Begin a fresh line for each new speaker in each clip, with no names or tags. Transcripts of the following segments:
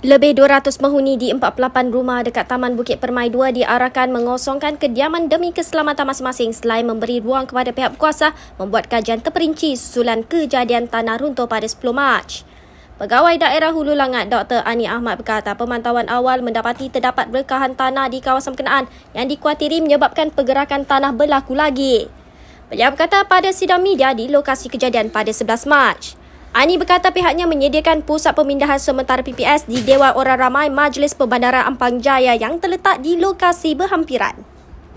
Lebih 200 penghuni di 48 rumah dekat Taman Bukit Permai 2 diarahkan mengosongkan kediaman demi keselamatan masing-masing selain memberi ruang kepada pihak berkuasa membuat kajian terperinci susulan kejadian tanah runtuh pada 10 Mac. Pegawai Daerah Hulu Langat Dr. Ani Ahmad berkata pemantauan awal mendapati terdapat berkahan tanah di kawasan berkenaan yang dikuatiri menyebabkan pergerakan tanah berlaku lagi. Beliau berkata pada sidang media di lokasi kejadian pada 11 Mac. Ani berkata pihaknya menyediakan pusat pemindahan sementara PPS di Dewan Orang Ramai Majlis Perbandaran Ampang Jaya yang terletak di lokasi berhampiran.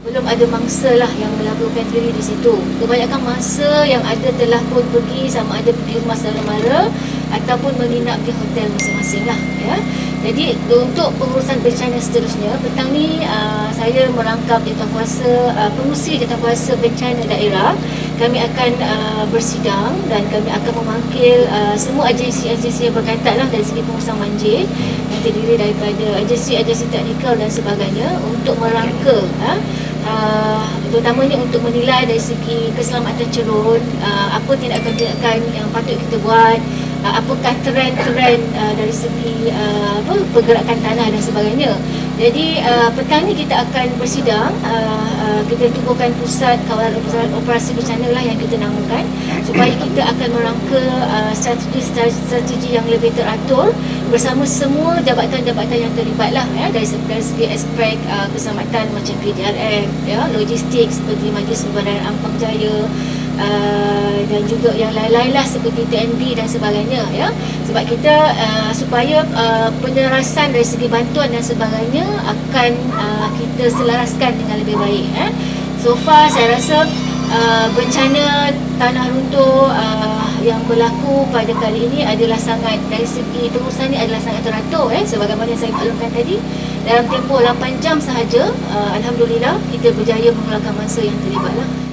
Belum ada mangsa lah yang melakukan diri di situ. Kebanyakan mangsa yang ada telah pun pergi sama ada pergi rumah saudara-mara ataupun menginap di hotel masing-masing lah. Ya. Jadi untuk pengurusan bencana seterusnya, petang ni uh, saya merangkap jawatankuasa, uh, pengurusi jawatankuasa bencana daerah. Kami akan uh, bersidang dan kami akan memanggil uh, semua agensi-agensi yang berkaitan lah dari segi pengurusan banjir yang terdiri daripada agensi-agensi teknikal dan sebagainya untuk merangka uh, uh, terutamanya untuk menilai dari segi keselamatan cerun uh, apa tindakan-tindakan yang patut kita buat uh, apakah trend-trend uh, dari segi uh, apa pergerakan tanah dan sebagainya. Jadi uh, petang ni kita akan bersidang uh, uh, kita tubuhkan pusat kawalan operasi bencana lah yang kita namakan supaya kita akan merangka uh, strategi-strategi yang lebih teratur bersama semua jabatan-jabatan yang terlibat lah ya dari segi, aspek uh, keselamatan macam PDRM ya logistik seperti Majlis Perbandaran Ampang Jaya uh, dan juga yang lain-lain lah seperti TNB dan sebagainya ya sebab kita uh, supaya uh, penyelarasan dari segi bantuan dan sebagainya akan uh, kita selaraskan dengan lebih baik eh. so far saya rasa uh, bencana tanah runtuh uh, yang berlaku pada kali ini adalah sangat dari segi pengurusan ini adalah sangat teratur eh sebagaimana yang saya maklumkan tadi dalam tempoh 8 jam sahaja uh, alhamdulillah kita berjaya mengeluarkan masa yang terlibat lah.